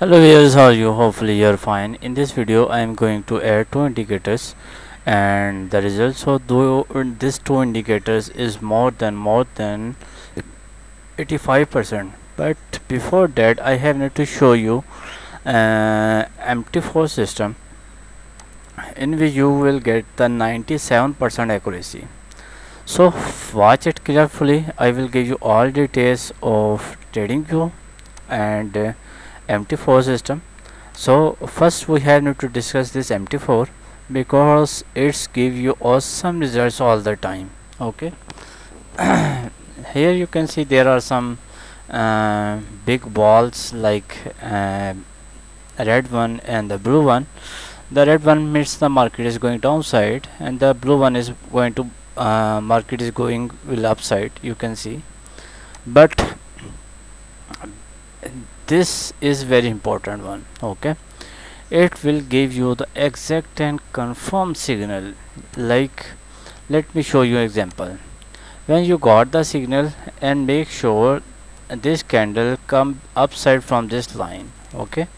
hello viewers how are you? Hopefully you're fine. In this video i am going to add two indicators and the results of these two indicators is more than more than 85 percent. But before that i have need to show you uh, mt4 system in which you will get the 97 percent accuracy. So watch it carefully. I will give you all details of trading view and uh, mt4 system. So first we have need to discuss this mt4 because it's give you awesome results all the time okay? Here you can see there are some uh, big balls like uh, red one and the blue one. The red one means the market is going downside and the blue one is going to uh, market is going will upside you can see. But this is very important one okay? It will give you the exact and confirm signal. Like let me show you example. When you got the signal and make sure this candle come upside from this line okay?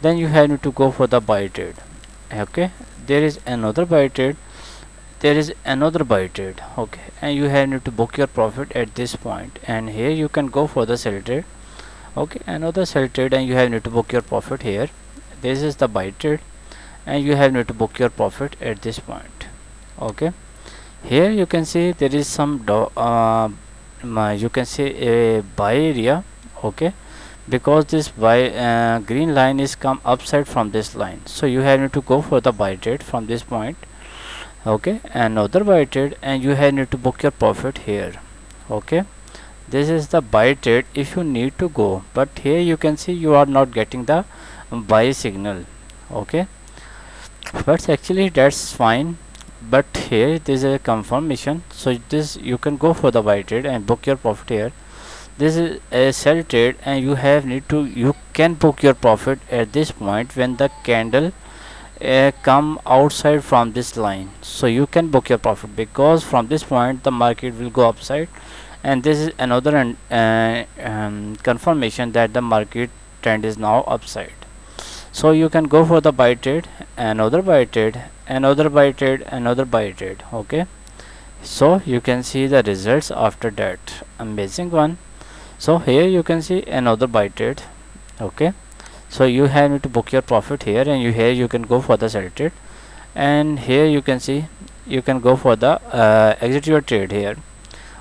Then you have to go for the buy trade okay? There is another buy trade. There is another buy trade okay? And you have to book your profit at this point. And here you can go for the sell trade okay another sell trade and you have need to book your profit here. This is the buy trade and you have need to book your profit at this point. Okay here you can see there is some uh, you can see a buy area. Okay because this buy uh, green line is come upside from this line. So you have need to go for the buy trade from this point. Okay another buy trade and you have need to book your profit here. Okay this is the buy trade if you need to go. But here you can see you are not getting the buy signal. Okay? But actually that's fine. But here this is a confirmation. So this you can go for the buy trade and book your profit here. This is a sell trade and you have need to you can book your profit at this point when the candle uh, come outside from this line. So you can book your profit because from this point the market will go upside and this is another uh, um, confirmation that the market trend is now upside. So you can go for the buy trade another buy trade another buy trade another buy trade okay? So you can see the results after that. Amazing one. So here you can see another buy trade okay? So you have to book your profit here and you here you can go for the sell trade. And here you can see you can go for the uh, exit your trade here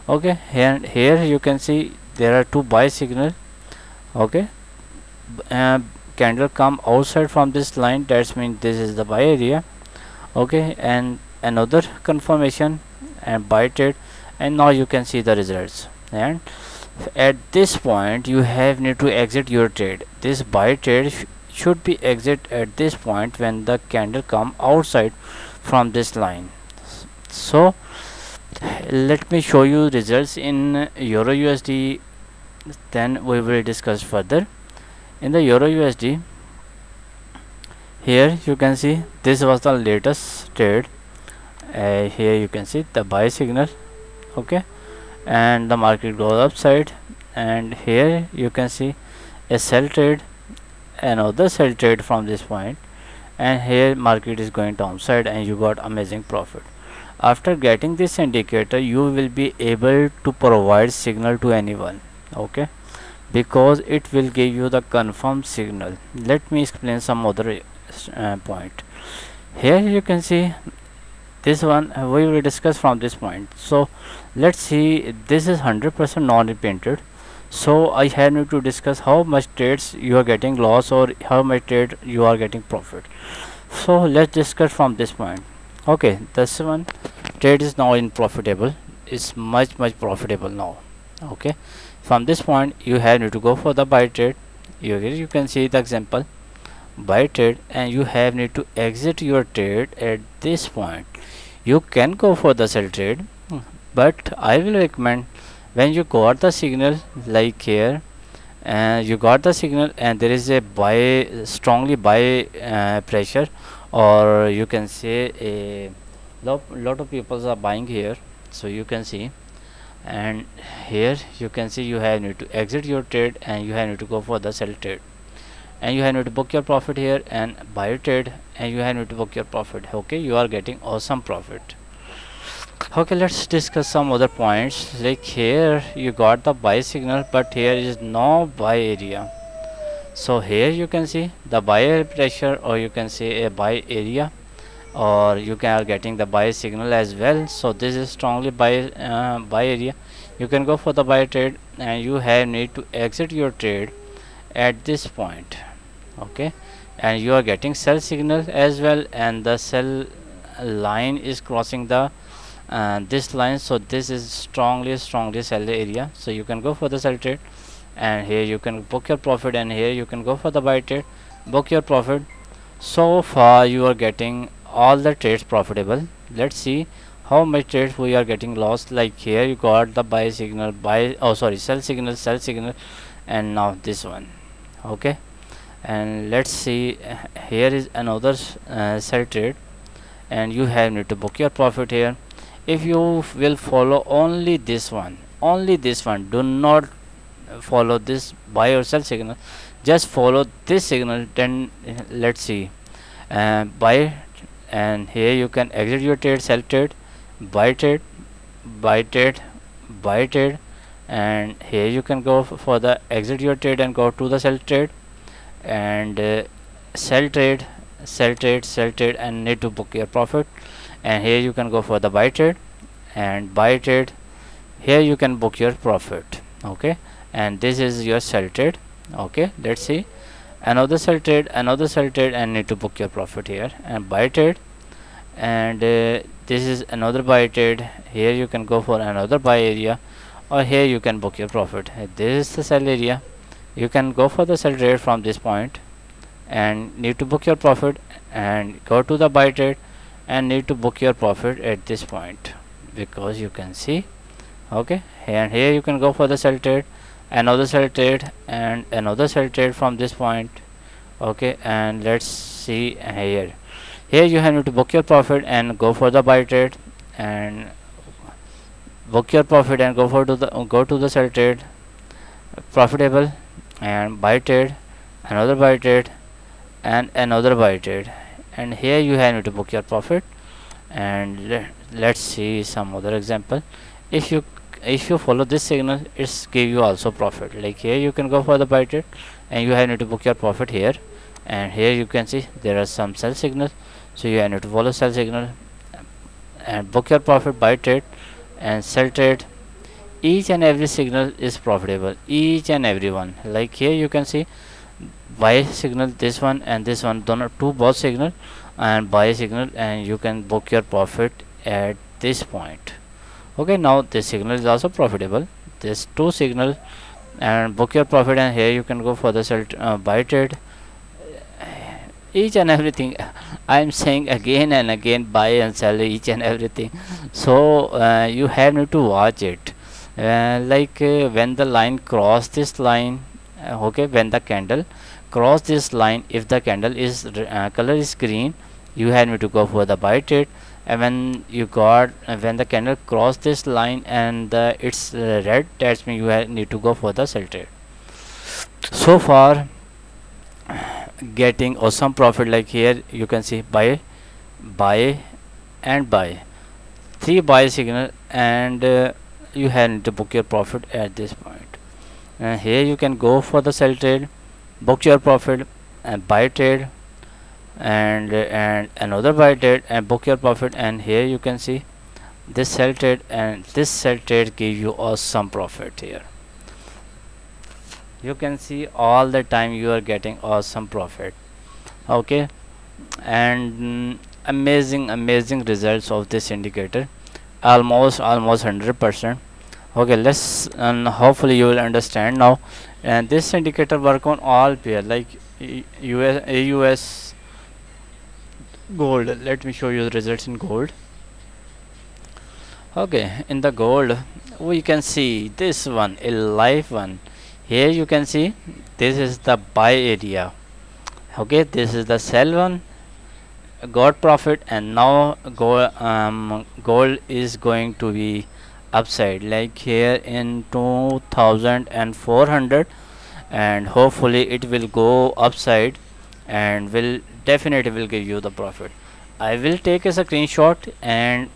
okay here here you can see there are two buy signal okay uh, candle come outside from this line that means this is the buy area. Okay and another confirmation and buy trade and now you can see the results. And at this point you have need to exit your trade. This buy trade sh should be exit at this point when the candle come outside from this line. So let me show you results in euro usd then we will discuss further. In the euro usd here you can see this was the latest trade. Uh, here you can see the buy signal okay? And the market goes upside. And here you can see a sell trade another sell trade from this point. And here market is going downside and you got amazing profit after getting this indicator you will be able to provide signal to anyone okay? Because it will give you the confirmed signal. Let me explain some other uh, point. Here you can see this one uh, we will discuss from this point. So let's see this is 100% non-repeated so I have to discuss how much trades you are getting loss or how much trade you are getting profit. So let's discuss from this point okay this one trade is now in profitable. It's much much profitable now. Okay from this point you have need to go for the buy trade. You, you can see the example. Buy trade and you have need to exit your trade at this point. You can go for the sell trade but I will recommend when you got the signal like here and you got the signal and there is a buy strongly buy uh, pressure or you can say a lot, lot of people are buying here so you can see. And here you can see you have need to exit your trade and you have need to go for the sell trade. And you have need to book your profit here and buy trade and you have need to book your profit. Okay you are getting awesome profit. Okay let's discuss some other points. Like here you got the buy signal but here is no buy area so here you can see the buy pressure or you can see a buy area or you can are getting the buy signal as well. So this is strongly buy uh, buy area. You can go for the buy trade and you have need to exit your trade at this point okay? And you are getting sell signal as well and the sell line is crossing the uh, this line. So this is strongly strongly sell area. So you can go for the sell trade and here you can book your profit and here you can go for the buy trade. Book your profit. So far you are getting all the trades profitable. Let's see how much trades we are getting lost. Like here you got the buy signal buy oh sorry sell signal sell signal and now this one. Okay? And let's see here is another uh, sell trade. And you have need to book your profit here. If you will follow only this one only this one do not follow this buy or sell signal. Just follow this signal then let's see. Uh, buy and here you can exit your trade sell trade buy trade buy trade buy trade. And here you can go for the exit your trade and go to the sell trade. And uh, sell trade sell trade sell trade and need to book your profit. And here you can go for the buy trade and buy trade. Here you can book your profit okay and this is your sell trade okay let's see. Another sell trade another sell trade and need to book your profit here and buy trade. And uh, this is another buy trade. Here you can go for another buy area or here you can book your profit. This is the sell area. You can go for the sell trade from this point and need to book your profit and go to the buy trade and need to book your profit at this point because you can see okay and here you can go for the sell trade another sell trade and another sell trade from this point okay and let's see here. Here you have to book your profit and go for the buy trade and book your profit and go for to the go to the sell trade profitable and buy trade another buy trade and another buy trade. And here you have to book your profit and let, let's see some other example. If you if you follow this signal it's give you also profit. Like here you can go for the buy trade and you have need to book your profit here. And here you can see there are some sell signals so you have to follow sell signal and book your profit buy trade and sell trade. Each and every signal is profitable. Each and every one. Like here you can see buy signal this one and this one. Don't two both signal and buy signal and you can book your profit at this point okay now this signal is also profitable. This two signal and book your profit and here you can go for the sell uh, buy trade. Each and everything i am saying again and again buy and sell each and everything. So uh, you have to watch it. Uh, like uh, when the line cross this line uh, okay when the candle cross this line if the candle is uh, color is green you have to go for the buy trade and when you got uh, when the candle cross this line and it's red that's mean you need to go for the sell trade. So far getting awesome profit like here you can see buy buy and buy. Three buy signal and uh, you have to book your profit at this point. And here you can go for the sell trade book your profit and buy trade and uh, and another buy trade and book your profit and here you can see this sell trade and this sell trade give you awesome profit here. You can see all the time you are getting awesome profit okay? And mm, amazing amazing results of this indicator. Almost almost 100 percent. Okay let's and hopefully you will understand now. And this indicator work on all pair like US AUS gold. Let me show you the results in gold. Okay in the gold we can see this one a live one. Here you can see this is the buy area. Okay this is the sell one. Got profit and now gold, um, gold is going to be upside. Like here in 2400 and hopefully it will go upside and will definitely will give you the profit. I will take a screenshot and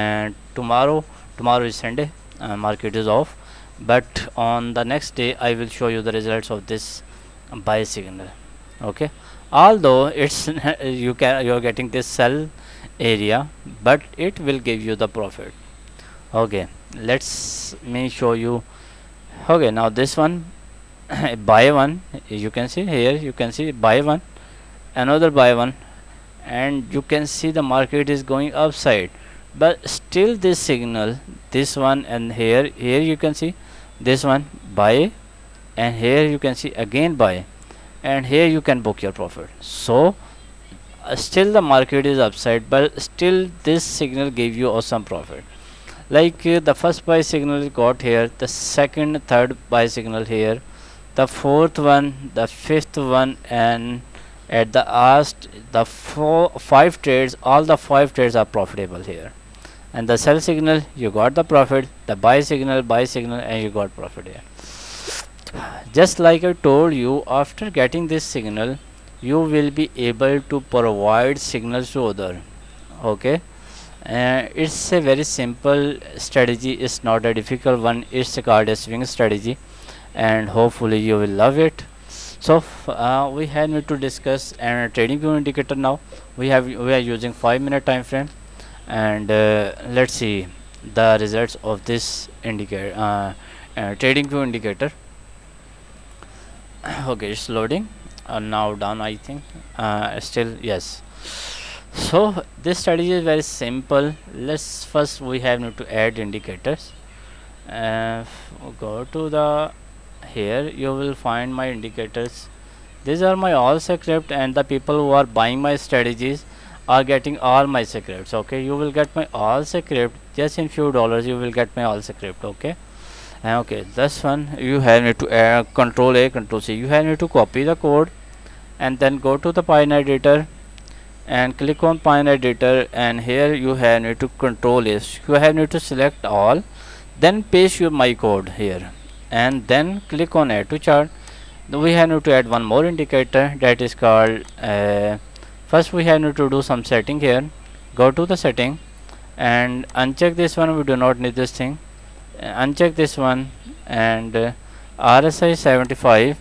uh, tomorrow tomorrow is Sunday uh, market is off but on the next day I will show you the results of this buy signal okay? Although it's you can you're getting this sell area but it will give you the profit okay? Let's me show you okay? Now this one buy one you can see here you can see buy one another buy one and you can see the market is going upside. But still this signal this one and here here you can see this one buy and here you can see again buy and here you can book your profit. So uh, still the market is upside but still this signal gave you awesome profit. Like uh, the first buy signal got here the second third buy signal here the fourth one the fifth one and at the last the four five trades all the five trades are profitable here. And the sell signal you got the profit the buy signal buy signal and you got profit here. Just like I told you after getting this signal you will be able to provide signals to other okay? Uh, it's a very simple strategy it's not a difficult one it's called a swing strategy and hopefully you will love it so uh, we have need to discuss a trading view indicator now. We have we are using 5 minute time frame and uh, let's see the results of this indicator uh, uh, trading view indicator. Okay it's loading. Uh, now done I think. Uh, still yes. So this strategy is very simple. Let's first we have need to add indicators. Uh, go to the here you will find my indicators. These are my all script and the people who are buying my strategies are getting all my scripts okay? You will get my all script. Just in few dollars you will get my all script okay? Okay this one you have need to uh, control a control c. You have need to copy the code and then go to the pine editor and click on pine editor and here you have need to control is you have need to select all then paste your my code here and then click on add to chart. We have to add one more indicator that is called uh, first we have to do some setting here. Go to the setting and uncheck this one. We do not need this thing. Uncheck this one and uh, RSI 75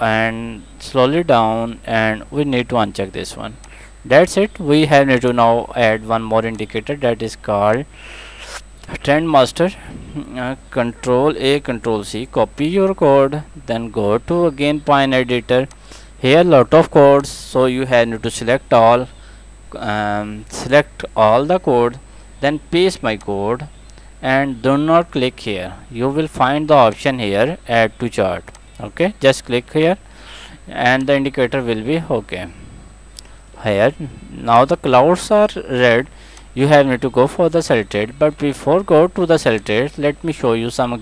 and slowly down and we need to uncheck this one. That's it. We have to now add one more indicator that is called trend master uh, control a control c copy your code then go to again pine editor. Here lot of codes so you have to select all um, select all the code then paste my code and do not click here. You will find the option here add to chart. Okay just click here and the indicator will be okay. Here now the clouds are red you have need to go for the sell trade but before go to the sell trade let me show you some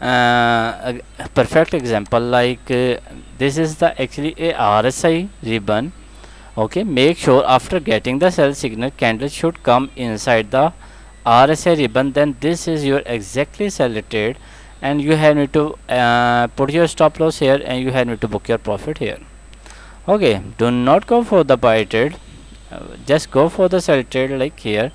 uh, perfect example like uh, this is the actually a RSI ribbon. Okay make sure after getting the sell signal candle should come inside the RSI ribbon then this is your exactly selected and you have need to uh, put your stop loss here and you have need to book your profit here. Okay do not go for the buy trade just go for the sell trade like here.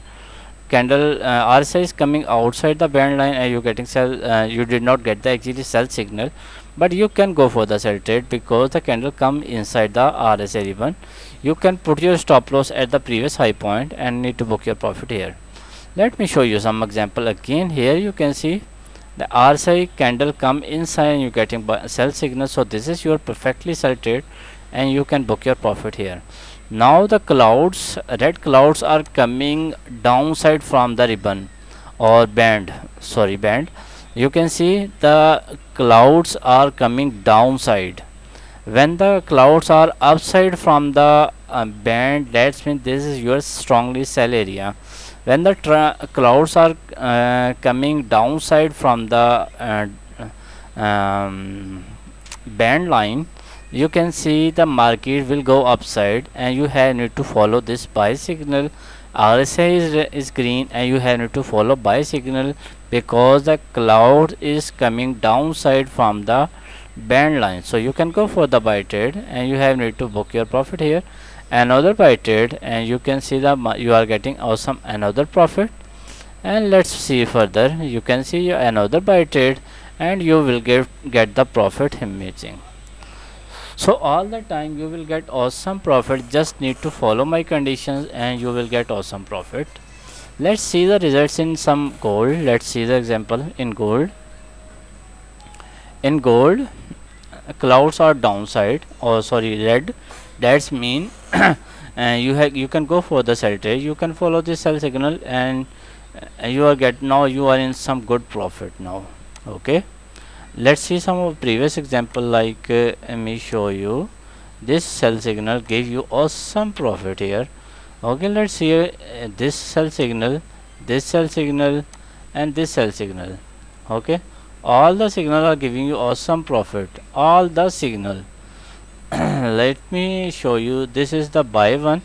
Candle uh, RSI is coming outside the band line and you getting sell uh, you did not get the actually sell signal but you can go for the sell trade because the candle come inside the RSI ribbon you can put your stop loss at the previous high point and need to book your profit here. Let me show you some example again. Here you can see the RSI candle come inside and you getting sell signal. So this is your perfectly sell trade and you can book your profit here. Now the clouds red clouds are coming downside from the ribbon or band sorry band. You can see the clouds are coming downside. When the clouds are upside from the uh, band that means this is your strongly sell area. When the clouds are uh, coming downside from the uh, um, band line you can see the market will go upside and you have need to follow this buy signal RSI is, is green and you have need to follow buy signal because the cloud is coming downside from the band line. So you can go for the buy trade and you have need to book your profit here. Another buy trade and you can see that you are getting awesome another profit. And let's see further. You can see another buy trade and you will get get the profit imaging so all the time you will get awesome profit just need to follow my conditions and you will get awesome profit let's see the results in some gold. Let's see the example in gold. In gold clouds are downside or sorry red. That's mean and you have you can go for the sell trade you can follow the sell signal and uh, you are get now you are in some good profit now okay let's see some of previous example like uh, let me show you. This sell signal gave you awesome profit here. Okay let's see uh, this sell signal this sell signal and this sell signal. Okay all the signal are giving you awesome profit. All the signal. Let me show you. This is the buy one.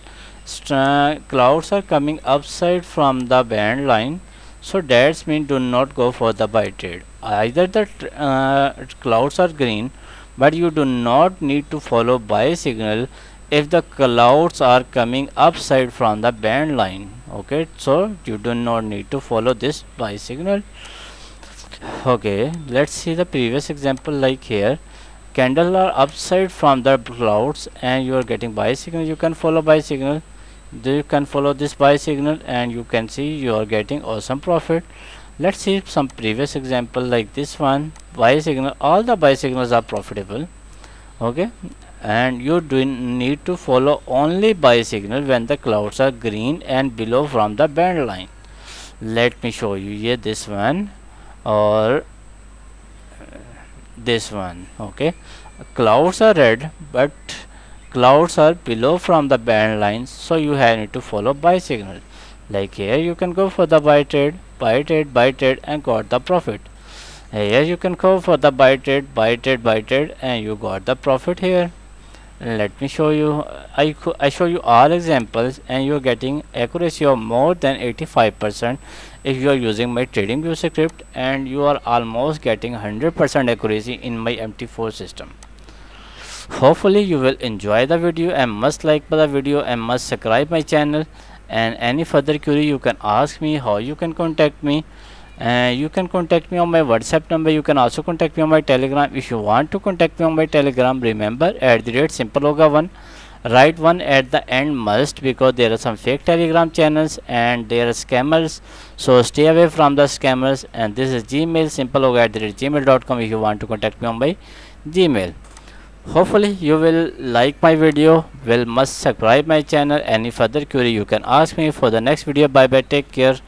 Clouds are coming upside from the band line. So that's mean do not go for the buy trade either the uh, clouds are green but you do not need to follow buy signal if the clouds are coming upside from the band line. Okay so you do not need to follow this buy signal. Okay let's see the previous example like here. Candle are upside from the clouds and you are getting buy signal. You can follow buy signal. You can follow this buy signal and you can see you are getting awesome profit let's see some previous example like this one. Buy signal all the buy signals are profitable okay? And you do need to follow only buy signal when the clouds are green and below from the band line. Let me show you here this one or this one okay? Clouds are red but clouds are below from the band lines so you have need to follow buy signal like here you can go for the buy trade buy trade buy trade and got the profit. Here you can go for the buy trade buy trade buy trade and you got the profit here. Let me show you I, I show you all examples and you're getting accuracy of more than 85% if you are using my trading view script and you are almost getting 100% accuracy in my MT4 system. Hopefully you will enjoy the video and must like the video and must subscribe my channel and any further query you can ask me how you can contact me. Uh, you can contact me on my whatsapp number. You can also contact me on my telegram. If you want to contact me on my telegram remember at the rate simplehoga one write one at the end must because there are some fake telegram channels and there are scammers. So stay away from the scammers. And this is gmail simple simplehoga at the rate gmail.com if you want to contact me on my gmail hopefully you will like my video. Will must subscribe my channel. Any further query you can ask me. For the next video bye bye take care